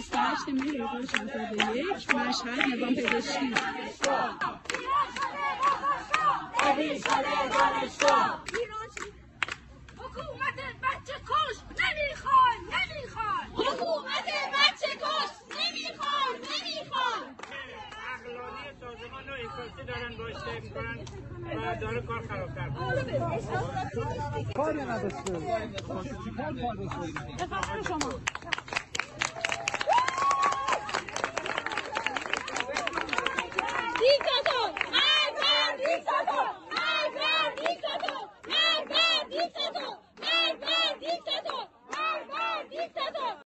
28 مهر 1601 مشهد نظام پزشکی. حکومت بچه کش نمی‌خوان نمی‌خوان حکومت بچه کش نمی‌خوان نمی‌خوان اقلانی سازمان رو احساسی دارن با اشتراک می‌کنن و داره کار خرابتر کاری نداشته چیکار Chica!